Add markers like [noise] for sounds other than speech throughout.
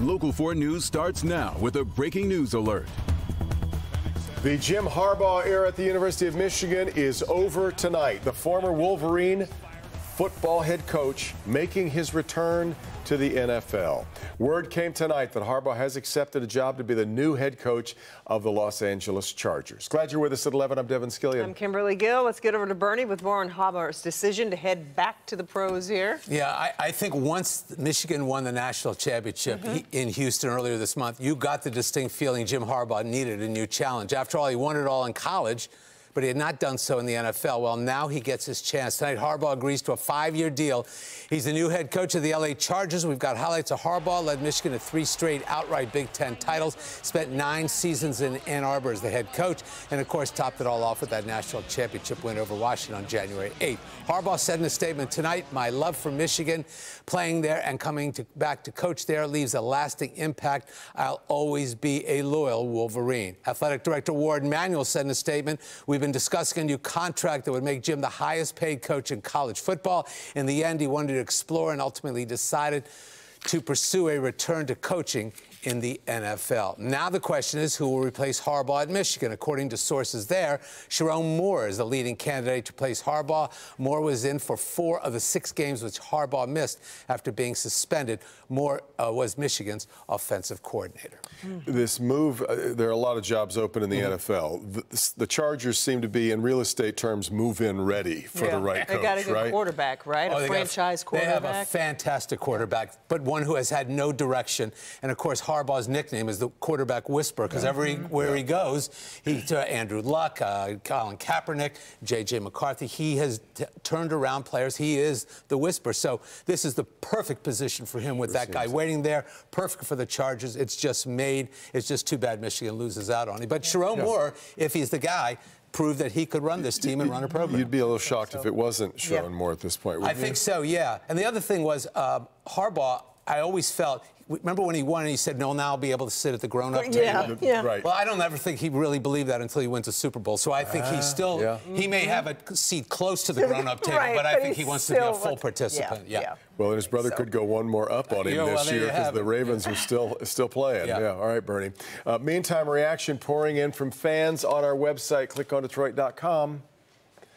Local 4 News starts now with a breaking news alert. The Jim Harbaugh era at the University of Michigan is over tonight. The former Wolverine football head coach making his return to the NFL. Word came tonight that Harbaugh has accepted a job to be the new head coach of the Los Angeles Chargers. Glad you're with us at 11. I'm Devin Scillian. I'm Kimberly Gill. Let's get over to Bernie with more on Harbaugh's decision to head back to the pros here. Yeah, I, I think once Michigan won the national championship mm -hmm. in Houston earlier this month, you got the distinct feeling Jim Harbaugh needed a new challenge. After all, he won it all in college but he had not done so in the NFL. Well, now he gets his chance. Tonight, Harbaugh agrees to a five-year deal. He's the new head coach of the L.A. Chargers. We've got highlights of Harbaugh, led Michigan to three straight outright Big Ten titles, spent nine seasons in Ann Arbor as the head coach, and, of course, topped it all off with that national championship win over Washington on January 8th. Harbaugh said in a statement tonight, my love for Michigan, playing there and coming to, back to coach there leaves a lasting impact. I'll always be a loyal Wolverine. Athletic Director Warde Manuel said in a statement, we've been been discussing a new contract that would make Jim the highest paid coach in college football. In the end, he wanted to explore and ultimately decided to pursue a return to coaching in the NFL. Now the question is who will replace Harbaugh at Michigan? According to sources there, Sherrone Moore is the leading candidate to replace Harbaugh. Moore was in for four of the six games which Harbaugh missed after being suspended. Moore uh, was Michigan's offensive coordinator. This move, uh, there are a lot of jobs open in the mm -hmm. NFL. The, the, Chargers seem to be, in real estate terms, move-in ready for yeah. the right coach, They got a good right? quarterback, right? Oh, a franchise got, quarterback. They have a fantastic quarterback, but one who has had no direction. And, of course, Harbaugh's nickname is the quarterback whisperer because everywhere yeah. he goes, he to Andrew Luck, uh, Colin Kaepernick, J.J. McCarthy, he has turned around players. He is the whisperer. So this is the perfect position for him with that guy waiting there. Perfect for the Chargers. It's just made. It's just too bad Michigan loses out on him. But Sherrone yeah. Moore, if he's the guy, prove that he could run this team and run a program. You'd be a little shocked so. if it wasn't Sherrone yeah. Moore at this point. I think so, yeah. And the other thing was uh, Harbaugh. I always felt Remember when he won and he said, no, now I'll be able to sit at the grown-up table? Yeah, Right. Well, I don't ever think he really believed that until he went to Super Bowl. So I think uh, he still, yeah. he may have a seat close to the grown-up table, right, but I think he wants to be a full participant. Yeah. yeah. Well, and his brother so. could go one more up on him you know, this well, year because the Ravens are still still playing. Yeah. yeah. All right, Bernie. Uh, meantime, reaction pouring in from fans on our website, clickondetroit.com.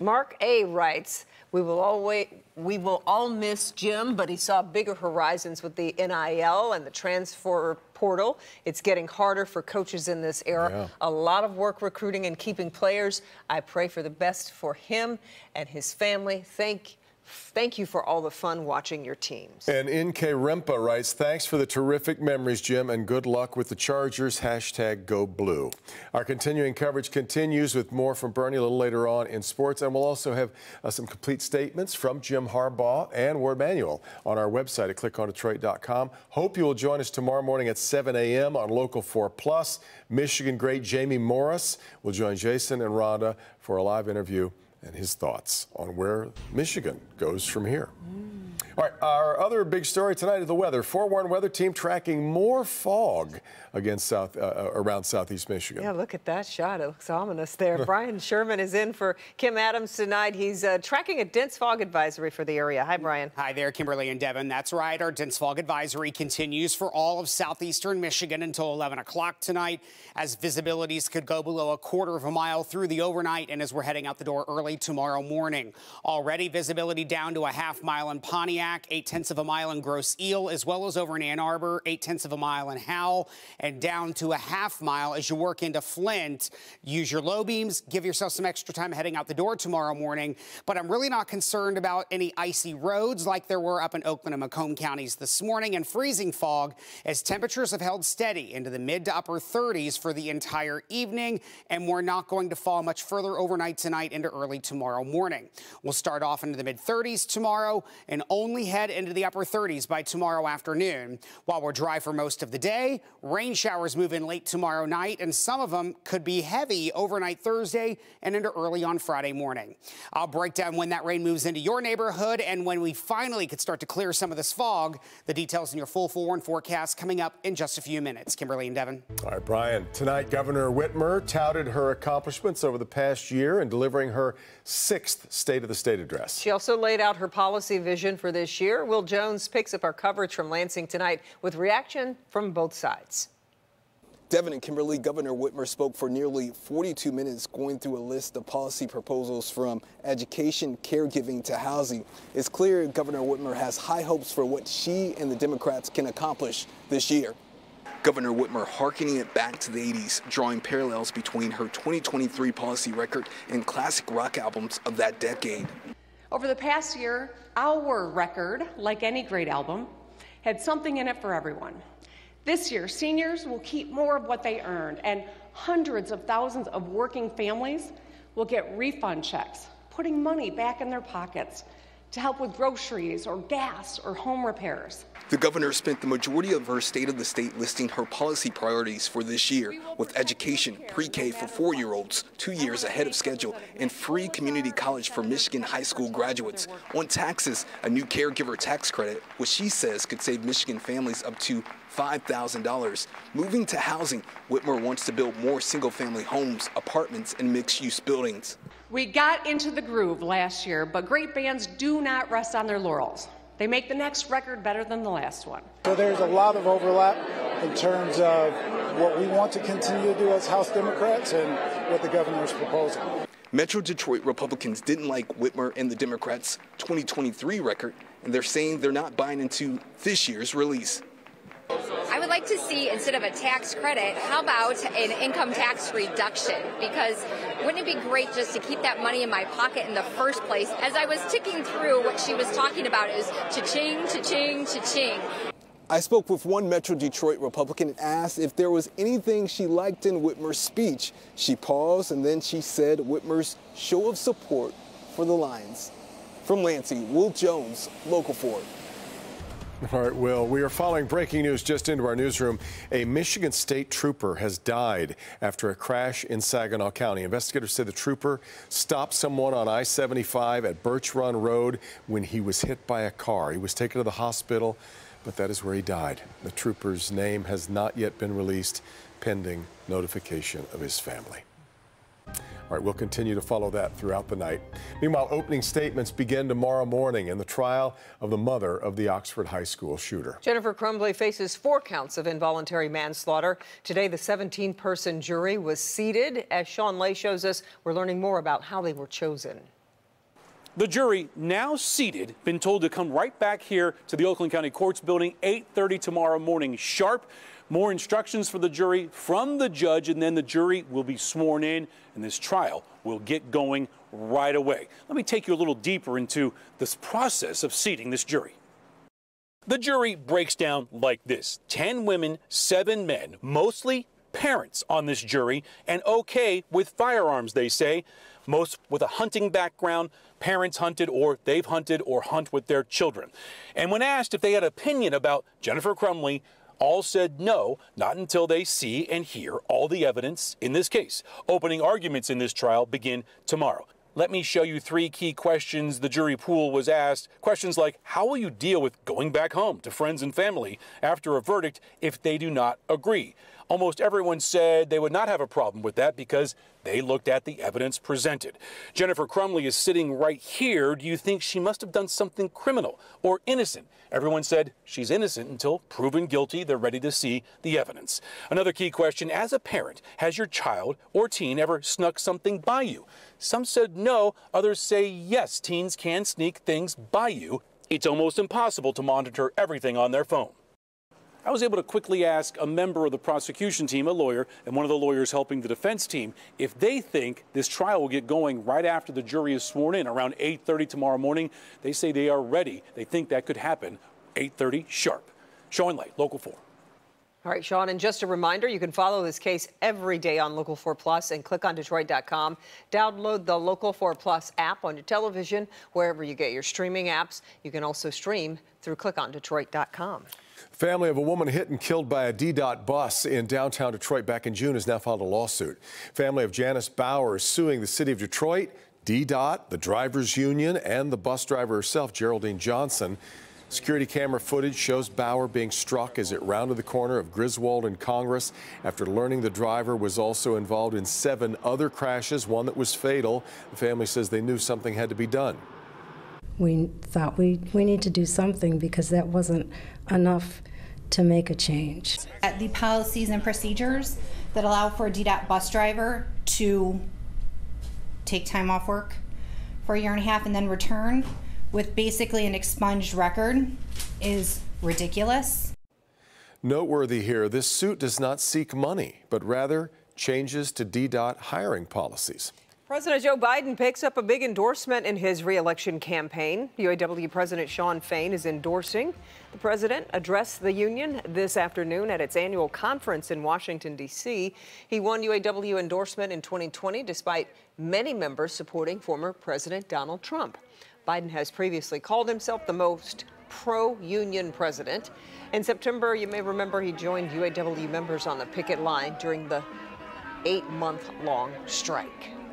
Mark A. writes, we will always we will all miss Jim, but he saw bigger horizons with the NIL and the transfer portal. It's getting harder for coaches in this era. Yeah. A lot of work recruiting and keeping players. I pray for the best for him and his family. Thank Thank you for all the fun watching your teams. And NK Rempa writes, thanks for the terrific memories, Jim, and good luck with the Chargers. Hashtag go blue. Our continuing coverage continues with more from Bernie a little later on in sports, and we'll also have uh, some complete statements from Jim Harbaugh and Warde Manuel on our website at clickondetroit.com. Hope you will join us tomorrow morning at 7 a.m. on Local 4 Plus. Michigan great Jamie Morris will join Jason and Rhonda for a live interview and his thoughts on where Michigan goes from here. Mm. All right, our other big story tonight is the weather. Forewarned weather team tracking more fog against South uh, uh, around Southeast Michigan. Yeah, look at that shot. It looks ominous there. [laughs] Brian Sherman is in for Kim Adams tonight. He's uh, tracking a dense fog advisory for the area. Hi, Brian. Hi there, Kimberly and Devin. That's right. Our dense fog advisory continues for all of southeastern Michigan until 11 o'clock tonight, as visibilities could go below a quarter of a mile through the overnight and as we're heading out the door early tomorrow morning. Already visibility down to a half mile in Pontiac, eight tenths of a mile in Grosse Ile, as well as over in Ann Arbor, eight tenths of a mile in Howell, and down to a half mile as you work into Flint. Use your low beams, give yourself some extra time heading out the door tomorrow morning. But I'm really not concerned about any icy roads like there were up in Oakland and Macomb counties this morning and freezing fog as temperatures have held steady into the mid to upper 30s for the entire evening. And we're not going to fall much further overnight tonight into early tomorrow morning. We'll start off into the mid 30s tomorrow and only head into the upper 30s by tomorrow afternoon. While we're dry for most of the day, rain showers showers move in late tomorrow night, and some of them could be heavy overnight Thursday and into early on Friday morning. I'll break down when that rain moves into your neighborhood and when we finally could start to clear some of this fog. The details in your full forewarned forecast coming up in just a few minutes. Kimberly and Devin. All right, Brian. Tonight, Governor Whitmer touted her accomplishments over the past year in delivering her sixth State of the State address. She also laid out her policy vision for this year. Will Jones picks up our coverage from Lansing tonight with reaction from both sides. Devin and Kimberly, Governor Whitmer spoke for nearly 42 minutes going through a list of policy proposals from education, caregiving to housing. It's clear Governor Whitmer has high hopes for what she and the Democrats can accomplish this year. Governor Whitmer harkening it back to the 80s, drawing parallels between her 2023 policy record and classic rock albums of that decade. Over the past year, our record, like any great album, had something in it for everyone. This year, seniors will keep more of what they earned, and hundreds of thousands of working families will get refund checks, putting money back in their pockets to help with groceries or gas or home repairs. The governor spent the majority of her State of the State listing her policy priorities for this year, with education, pre-K for four-year-olds, two years ahead of schedule, and free community college for Michigan high school graduates. On taxes, a new caregiver tax credit, which she says could save Michigan families up to $5,000. Moving to housing, Whitmer wants to build more single-family homes, apartments, and mixed-use buildings. We got into the groove last year, but great bands do not rest on their laurels. They make the next record better than the last one. So there's a lot of overlap in terms of what we want to continue to do as House Democrats and what the governor is proposing. Metro Detroit Republicans didn't like Whitmer and the Democrats' 2023 record, and they're saying they're not buying into this year's release. Like to see instead of a tax credit, how about an income tax reduction? Because wouldn't it be great just to keep that money in my pocket in the first place? As I was ticking through what she was talking about is cha-ching, cha-ching, cha-ching. I spoke with one Metro Detroit Republican and asked if there was anything she liked in Whitmer's speech. She paused and then she said Whitmer's show of support for the Lions. From Lansing, Will Jones, Local 4. All right, Will, we are following breaking news just into our newsroom. A Michigan State trooper has died after a crash in Saginaw County. Investigators say the trooper stopped someone on I 75 at Birch Run Road when he was hit by a car. He was taken to the hospital, but that is where he died. The trooper's name has not yet been released, pending notification of his family. All right, we'll continue to follow that throughout the night. Meanwhile, opening statements begin tomorrow morning in the trial of the mother of the Oxford High School shooter. Jennifer Crumbley faces four counts of involuntary manslaughter. Today, the 17 person jury was seated. As Shawn Ley shows us, we're learning more about how they were chosen. The jury, now seated, been told to come right back here to the Oakland County Courts building 8:30 tomorrow morning sharp. More instructions for the jury from the judge, and then the jury will be sworn in, and this trial will get going right away. Let me take you a little deeper into this process of seating this jury. The jury breaks down like this 10 women, 7 men, mostly parents on this jury, and okay with firearms, they say. Most with a hunting background, parents hunted or they've hunted or hunt with their children. And when asked if they had opinion about Jennifer Crumbley, all said no, not until they see and hear all the evidence in this case. Opening arguments in this trial begin tomorrow. Let me show you three key questions the jury pool was asked. Questions like How will you deal with going back home to friends and family after a verdict if they do not agree? Almost everyone said they would not have a problem with that because they looked at the evidence presented. Jennifer Crumbley is sitting right here. Do you think she must have done something criminal or innocent? Everyone said she's innocent until proven guilty. They're ready to see the evidence. Another key question as a parent, has your child or teen ever snuck something by you? Some said no, others say yes, teens can sneak things by you. It's almost impossible to monitor everything on their phone. I was able to quickly ask a member of the prosecution team, a lawyer, and one of the lawyers helping the defense team, if they think this trial will get going right after the jury is sworn in around 8:30 tomorrow morning. They say they are ready. They think that could happen 8:30 sharp. Shawn Ley, Local 4. All right, Sean, and just a reminder, you can follow this case every day on Local 4 Plus and click on Detroit.com. Download the Local 4 Plus app on your television, wherever you get your streaming apps. You can also stream through clickondetroit.com. Family of a woman hit and killed by a DDOT bus in downtown Detroit back in June has now filed a lawsuit. Family of Janice Bowers suing the city of Detroit, DDOT, the drivers union, and the bus driver herself, Geraldine Johnson. Security camera footage shows Bauer being struck as it rounded the corner of Griswold and Congress after learning the driver was also involved in seven other crashes, one that was fatal. The family says they knew something had to be done. We thought we, we need to do something because that wasn't enough to make a change. At the policies and procedures that allow for a DDOT bus driver to take time off work for a year and a half and then return with basically an expunged record is ridiculous. Noteworthy here, this suit does not seek money, but rather changes to DDOT hiring policies. President Joe Biden picks up a big endorsement in his reelection campaign. UAW President Shawn Fain is endorsing. The president addressed the union this afternoon at its annual conference in Washington, D.C. He won UAW endorsement in 2020 despite many members supporting former President Donald Trump. Biden has previously called himself the most pro union president. In September, you may remember he joined UAW members on the picket line during the eight month long strike.